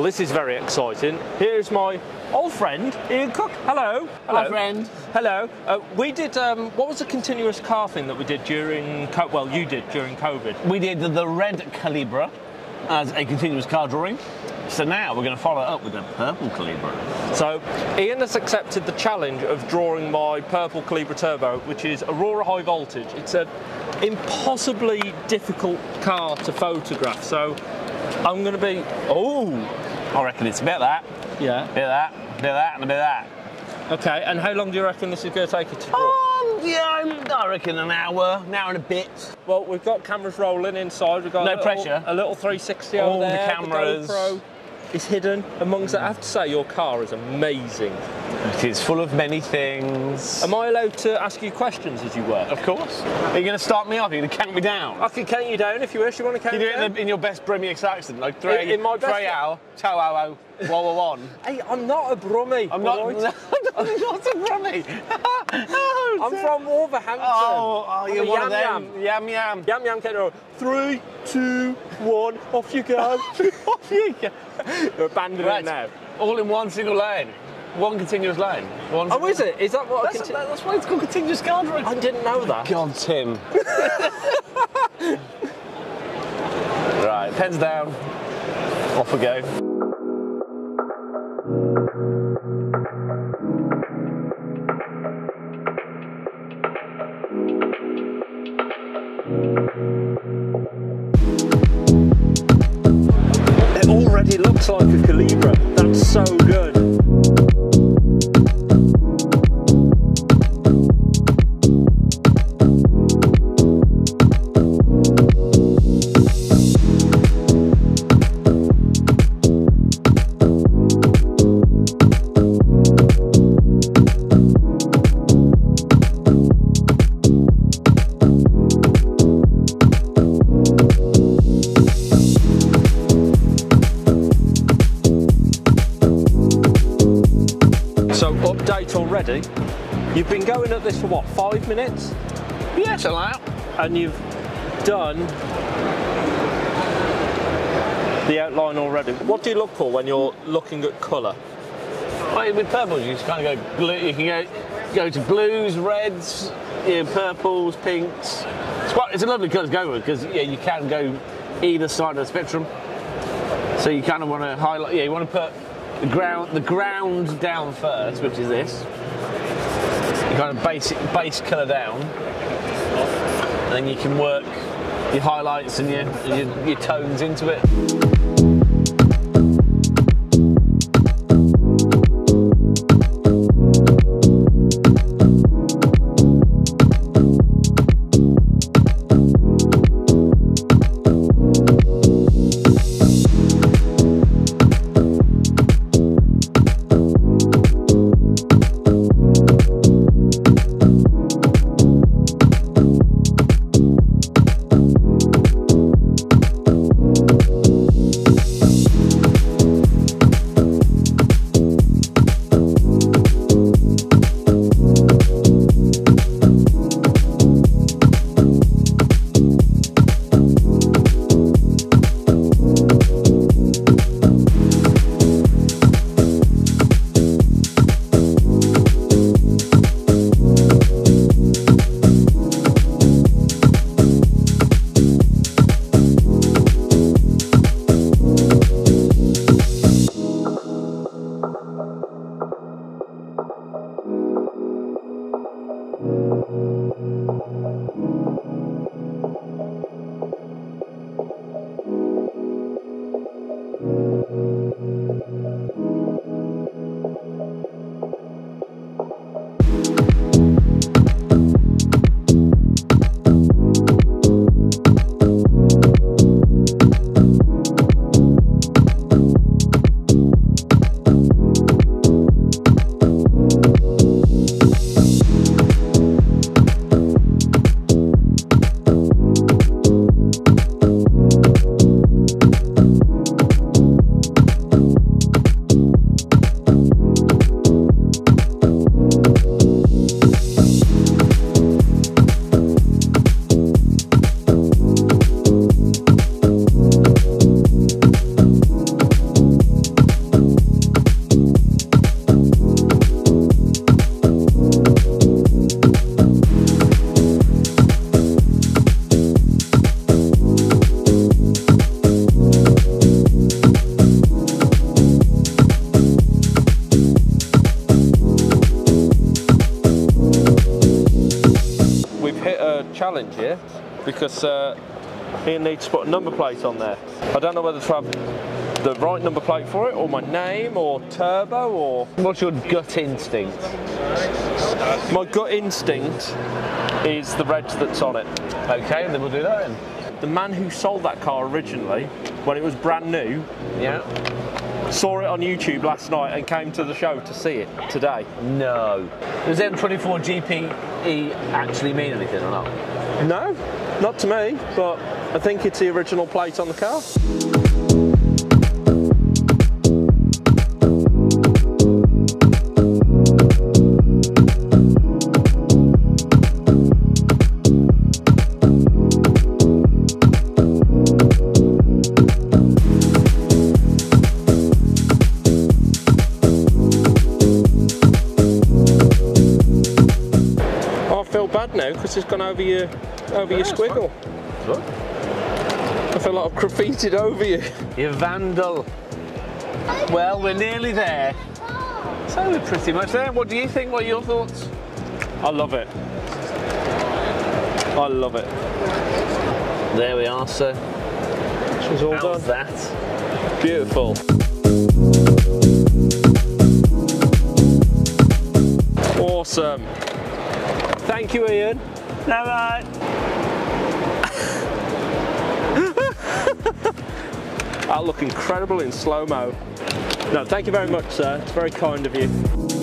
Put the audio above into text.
Well, this is very exciting. Here's my old friend, Ian Cook. Hello. Hello. Hi, friend. Hello. Uh, we did, um, what was the continuous car thing that we did during, co- well, you did during COVID? We did the red Calibra as a continuous car drawing. So now we're going to follow up with the purple Calibra. So, Ian has accepted the challenge of drawing my purple Calibra Turbo, which is Aurora High Voltage. It's an impossibly difficult car to photograph. So, I'm going to be, oh, I reckon it's a bit of that, yeah. a bit of that, a bit of that, and a bit of that. Okay, and how long do you reckon this is going to take you to draw? Um, yeah, I'm- reckon an hour, an hour and a bit. Well, we've got cameras rolling inside. We've got No a little, pressure. A little 360 All over the there. cameras. GoPro is hidden amongst that. I have to say, your car is amazing. It is full of many things. Am I allowed to ask you questions as you work? Of course. Are you going to start me off? Are you going to count me down? I can count you down if you wish. You want to count You do it in, the, in your best Brummie accent, like three, In- in my best- three hour, two hour, one, one, one. Hey, I'm not a Brummie. I'm not? I'm not a Brummie. I'm from Wolverhampton. Oh, oh you're a one of yam them. Yam yam. Yam yam kettle. Three, two, one, off you go. Off you go. You're abandoning Right. now. All in one single lane. One continuous lane. One Oh, is it? Is that what That's, can that's why it's called continuous drawing. I didn't know that. God, Tim. right, pens down. Off we go. It already looks like a Calibra. That's so So update already. You've been going at this for what, five minutes? Yes, allow. And you've done the outline already. What do you look for when you're looking at colour? Well, with purples, you just kind of go blue. You can go go to blues, reds, yeah, purples, pinks. It's quite. It's a lovely colour to go with because yeah, you can go either side of the spectrum. So you kind of want to highlight. Yeah, you want to put the ground the ground down first, which is this. You kind of basic base colour down, and then you can work your highlights and your, your, your tones into it. Here because uh, Ian needs to put a number plate on there. I don't know whether to have the right number plate for it or my name or turbo or What's your gut instinct? my gut instinct is the reg that's on it. Okay, then we'll do that then. The man who sold that car originally, when it was brand new, Yeah. saw it on YouTube last night and came to the show to see it today. No. Does M24 GPE actually mean anything or not? No, not to me, but I think it's the original plate on the car. Bad now because it's gone over your over your it's squiggle. I feel like I've graffitied over you. You vandal. Well, we're nearly there. So we're pretty much there. What do you think? What are your thoughts? I love it. I love it. There we are, sir. She's all How's done. that? Beautiful. Awesome. Thank you, Ian. That'll look incredible in slow mo. No, thank you very much, sir. It's very kind of you.